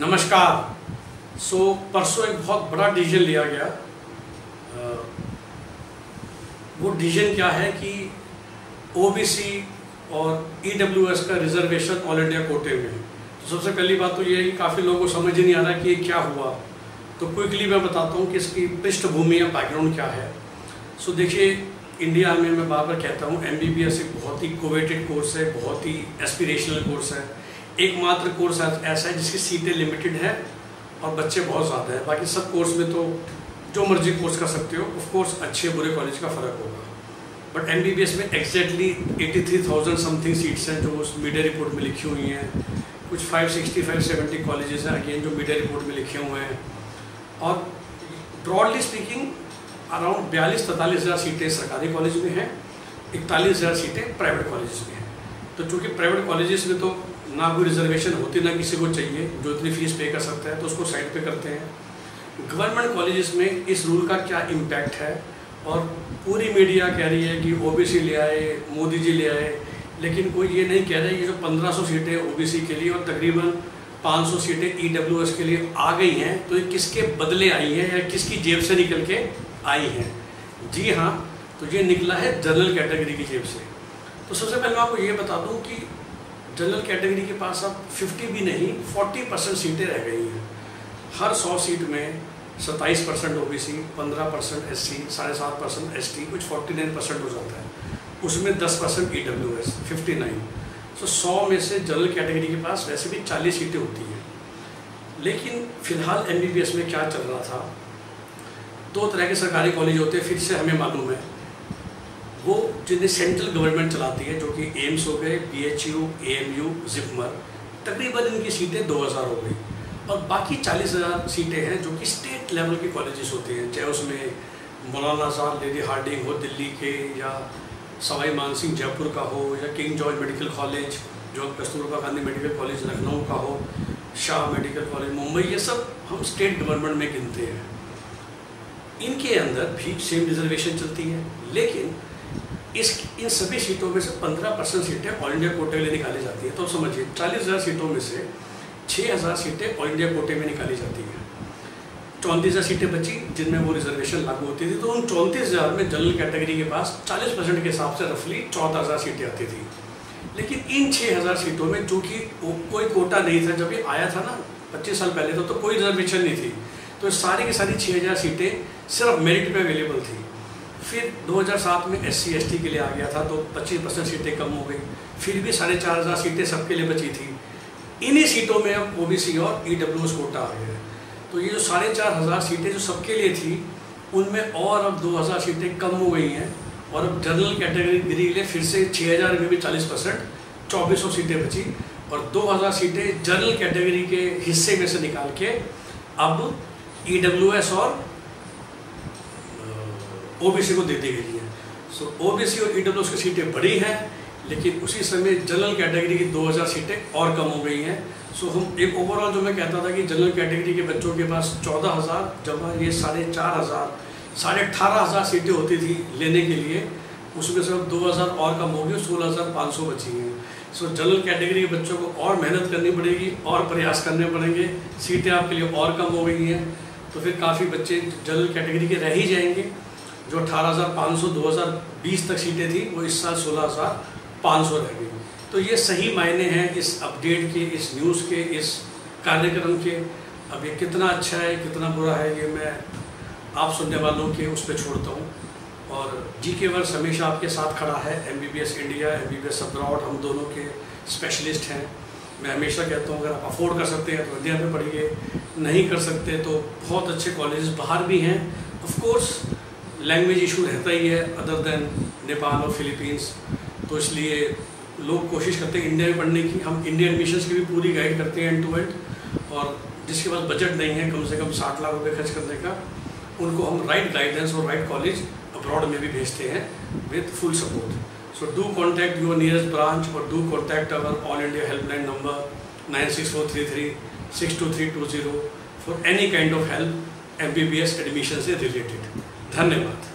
नमस्कार। सो so, परसों एक बहुत बड़ा डिसीज़न लिया गया। वो डिसीज़न क्या है कि ओबीसी और ईडब्ल्यूएस e का रिजर्वेशन ऑल इंडिया कोटे में तो सबसे पहली बात तो ये है कि काफ़ी लोगों को समझ ही नहीं आ रहा कि ये क्या हुआ। तो क्विकली मैं बताता हूँ कि इसकी पृष्ठभूमि या बैकग्राउंड क्या है। सो so, देखिए इंडिया में मैं बार बार कहता हूँ एम एक बहुत ही कोवेटेड कोर्स है बहुत ही एस्पिरेशनल कोर्स है। एकमात्र कोर्स ऐसा है जिसकी सीटें लिमिटेड है और बच्चे बहुत ज़्यादा है। बाकी सब कोर्स में तो जो मर्ज़ी कोर्स कर सकते हो ऑफ़ कोर्स अच्छे बुरे कॉलेज का फ़र्क होगा। But M B B S में exactly eighty three thousand something seats हैं जो उस मीडिया रिपोर्ट में लिखी हुई हैं। कुछ five sixty five seventy colleges हैं अगेन जो मीडिया रिपोर्ट में लिखे हुए हैं। और ब्रॉडली स्पीकिंग अराउंड बयालीस, तैतालीस हज़ार सीटें सरकारी कॉलेज में हैं, इकतालीस हज़ार सीटें प्राइवेट कॉलेज में हैं। तो चूँकि प्राइवेट कॉलेजेस में तो ना कोई रिजर्वेशन होती, ना किसी को चाहिए, जो इतनी फ़ीस पे कर सकता है तो उसको साइड पे करते हैं। गवर्नमेंट कॉलेजेस में इस रूल का क्या इम्पैक्ट है? और पूरी मीडिया कह रही है कि ओबीसी ले आए, मोदी जी ले आए, लेकिन कोई ये नहीं कह रहा है ये जो 1500 सीटें ओबीसी के लिए और तकरीबन 500 सीटें ईडब्ल्यूएस के लिए आ गई हैं तो ये किसके बदले आई हैं या किसकी जेब से निकल के आई हैं? जी हाँ तो ये निकला है जनरल कैटेगरी की जेब से। तो सबसे पहले मैं आपको ये बता दूँ कि जनरल कैटेगरी के पास अब 50 भी नहीं 40 परसेंट सीटें रह गई हैं। हर 100 सीट में 27 परसेंट ओ बी सी पंद्रह परसेंट एस सी साढ़े सात परसेंट एस टी कुछ 49 परसेंट हो जाता है। उसमें 10 percent E W S fifty nine so सौ में से जनरल कैटेगरी के पास वैसे भी 40 सीटें होती हैं। लेकिन फ़िलहाल एम बी बी एस में क्या चल रहा था? दो तरह के सरकारी कॉलेज होते हैं, फिर से हमें मालूम है। वो जिन्हें सेंट्रल गवर्नमेंट चलाती है, जो कि एम्स हो गए P H U A M U JIPMER तकरीबन इनकी सीटें दो हज़ार हो गई। और बाकी चालीस हज़ार सीटें हैं, जो कि स्टेट लेवल के कॉलेजेस होते हैं, चाहे उसमें मौलाना साहब, लेडी हार्डिंग हो दिल्ली के, या सवाई मान सिंह जयपुर का हो, या किंग जॉर्ज मेडिकल कॉलेज, जो कस्तूरबा गांधी मेडिकल कॉलेज लखनऊ का हो, शाह मेडिकल कॉलेज, मुंबई, ये सब हम स्टेट गवर्नमेंट में गिनते हैं। इनके अंदर भी सेम रिजर्वेशन चलती है, लेकिन इस इन सभी सीटों में से 15 परसेंट सीटें ऑल इंडिया कोटे में निकाली जाती है। तो समझिए चालीस हज़ार सीटों में से 6000 सीटें ऑल इंडिया कोटे में निकाली जाती हैं। चौंतीस हज़ार सीटें बची जिनमें वो रिजर्वेशन लागू होती थी। तो उन चौंतीस हज़ार में जनरल कैटेगरी के पास 40 परसेंट के हिसाब से रफली चौदह हज़ार सीटें आती थी। लेकिन इन छः हज़ार सीटों में चूँकि कोई कोटा नहीं था जब ये आया था ना पच्चीस साल पहले तो, तो कोई रिजर्वेशन नहीं थी। तो सारी की सारी छः हज़ार सीटें सिर्फ़ मेरिट पे अवेलेबल थी। फिर 2007 में एस सी के लिए आ गया था तो 25 परसेंट सीटें कम हो गई। फिर भी साढ़े चार हज़ार सीटें सबके लिए बची थी। इन्हीं सीटों में अब OBC और ई डब्ल्यू एस कोटा आ गया है। तो ये जो साढ़े चार हज़ार सीटें जो सबके लिए थी, उनमें और अब दो हज़ार सीटें कम हो गई हैं और अब जनरल कैटेगरी के लिए फिर से छः हज़ार में भी चालीस परसेंट, चौबीस सीटें बची और दो हज़ार सीटें जनरल कैटेगरी के हिस्से में से निकाल के अब ईडब्ल्यूएस और ओबीसी को दे दी गई है। सो ओबीसी और ईडब्ल्यू की सीटें बढ़ी हैं, लेकिन उसी समय जनरल कैटेगरी की 2000 सीटें और कम हो गई हैं। सो हम एक ओवरऑल जो मैं कहता था कि जनरल कैटेगरी के बच्चों के पास चौदह हज़ार जमा ये साढ़े चार हज़ार, साढ़े अठारह हज़ार सीटें होती थी लेने के लिए। उसमें से अब दो हज़ार और कम हो गई, सोलह हज़ार पाँच सौ बची हैं। सो जनरल कैटेगरी के बच्चों को और मेहनत करनी पड़ेगी, और प्रयास करने पड़ेंगे। सीटें आपके लिए और कम हो गई हैं। तो फिर काफ़ी बच्चे जनरल कैटेगरी के रह ही जाएँगे। जो अठारह हज़ार पाँच सौ, दो हज़ार बीस तक सीटें थी, वो इस साल सोलह हज़ार पाँच सौ रह गई। तो ये सही मायने हैं इस अपडेट के, इस न्यूज़ के, इस कार्यक्रम के। अब ये कितना अच्छा है, कितना बुरा है, ये मैं आप सुनने वालों के उस पर छोड़ता हूँ। और जी के वर्ष हमेशा आपके साथ खड़ा है M B B S India M B B S हम दोनों के स्पेशलिस्ट हैं। मैं हमेशा कहता हूँ, अगर आप अफोर्ड कर सकते हैं तो इंडिया में पढ़िए। नहीं कर सकते तो बहुत अच्छे कॉलेज बाहर भी हैं। ऑफ़ कोर्स लैंग्वेज इशू रहता ही है अदर देन नेपाल और फिलीपींस तो इसलिए लोग कोशिश करते हैं इंडिया में पढ़ने की। हम इंडियन मिशन की भी पूरी गाइड करते हैं एंड टू एंड और जिसके पास बजट नहीं है कम से कम साठ लाख रुपये खर्च करने का, उनको हम राइट गाइडेंस और राइट कॉलेज अब्रॉड में भी भेजते हैं with full support so do contact your nearest branch और do contact our all India helpline number nine six four three three six two three two zero for any kind of help M B B S admission से related धन्यवाद।